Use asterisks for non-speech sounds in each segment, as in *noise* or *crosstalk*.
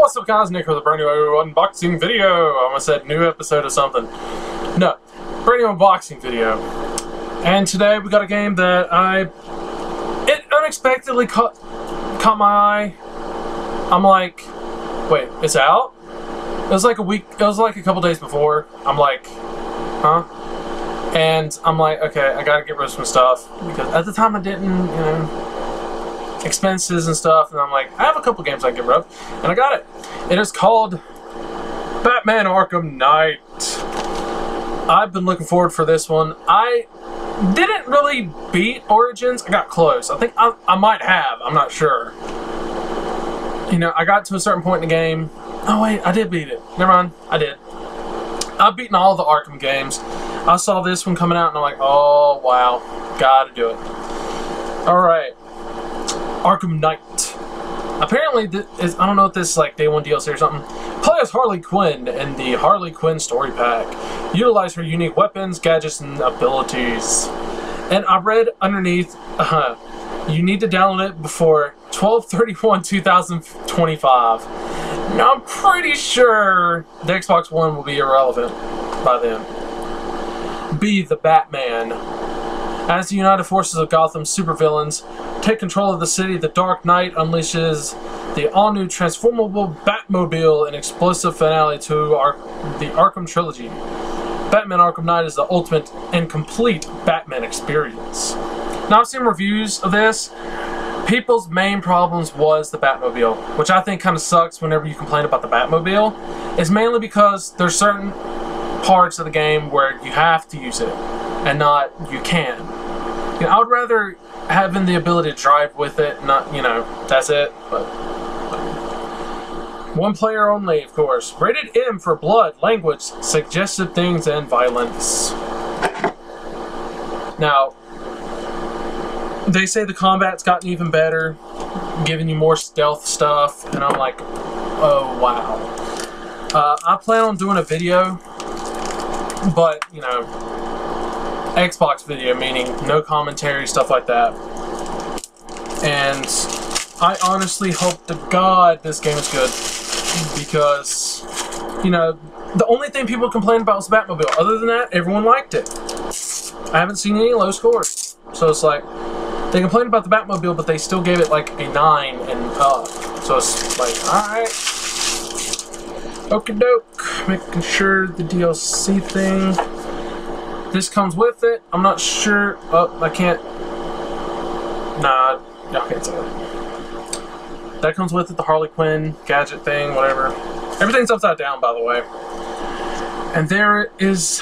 What's up guys, Nick with a brand new unboxing video. I almost said new episode of something. No, brand new unboxing video. And today we got a game that I, it unexpectedly caught, caught my eye. I'm like, wait, it's out? It was like a week, it was like a couple days before. I'm like, huh? And I'm like, okay, I gotta get rid of some stuff. Because at the time I didn't, you know, expenses and stuff, and I'm like, I have a couple games I can of, and I got it. It is called Batman Arkham Knight. I've been looking forward for this one. I didn't really beat Origins. I got close. I think I, I might have. I'm not sure. You know, I got to a certain point in the game. Oh wait, I did beat it. Never mind. I did. I've beaten all the Arkham games. I saw this one coming out and I'm like, oh wow, gotta do it. Alright. Arkham Knight. Apparently, this is, I don't know if this is like day one DLC or something. Play as Harley Quinn in the Harley Quinn story pack. Utilize her unique weapons, gadgets, and abilities. And I read underneath, uh, you need to download it before 12-31-2025. Now I'm pretty sure the Xbox One will be irrelevant by then. Be the Batman. As the united forces of Gotham's supervillains take control of the city, the Dark Knight unleashes the all-new transformable Batmobile, an explosive finale to Ar the Arkham trilogy. Batman Arkham Knight is the ultimate and complete Batman experience. Now I've seen reviews of this. People's main problems was the Batmobile, which I think kind of sucks whenever you complain about the Batmobile. It's mainly because there's certain parts of the game where you have to use it and not you can. You know, I would rather having the ability to drive with it, not, you know, that's it, but... One player only, of course. Rated M for blood, language, suggestive things, and violence. Now, they say the combat's gotten even better, giving you more stealth stuff, and I'm like, oh wow. Uh, I plan on doing a video, but, you know, Xbox video, meaning no commentary, stuff like that. And I honestly hope to God this game is good. Because, you know, the only thing people complain about was Batmobile. Other than that, everyone liked it. I haven't seen any low scores. So it's like, they complained about the Batmobile, but they still gave it like a 9 and up. So it's like, alright. Okie doke. Making sure the DLC thing this comes with it. I'm not sure. Oh, I can't. Nah, I can't say that. That comes with it, the Harley Quinn gadget thing, whatever. Everything's upside down, by the way. And there is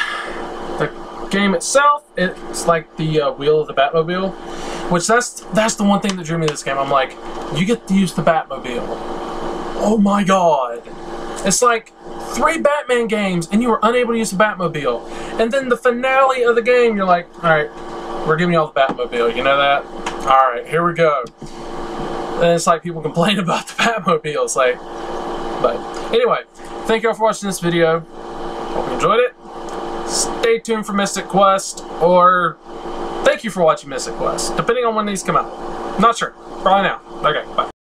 the game itself. It's like the uh, wheel of the Batmobile, which that's that's the one thing that drew me to this game. I'm like, you get to use the Batmobile. Oh my god! It's like three Batman games and you were unable to use the Batmobile. And then the finale of the game, you're like, alright, we're giving you all the Batmobile. You know that? Alright, here we go. And it's like people complain *laughs* about the Batmobile. It's like, but anyway, thank you all for watching this video. Hope you enjoyed it. Stay tuned for Mystic Quest, or thank you for watching Mystic Quest, depending on when these come out. Not sure. Probably now. Okay, bye.